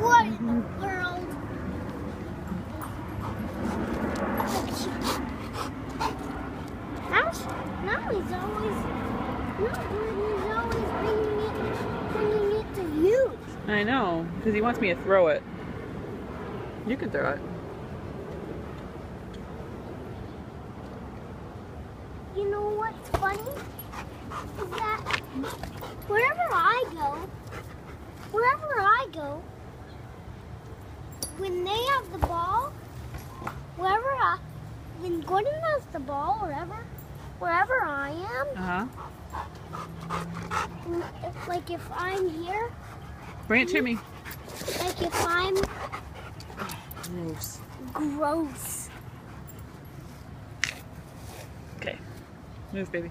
what in the world? Always, always bringing it, bringing it to you. I know, because he wants me to throw it. You can throw it. You know what's funny? Is that wherever I go, go, when they have the ball, wherever I, when Gordon has the ball, wherever, wherever I am, Uh huh. if, like if I'm here, Bring it to me. like if I'm Gross. gross. Okay. Move, baby.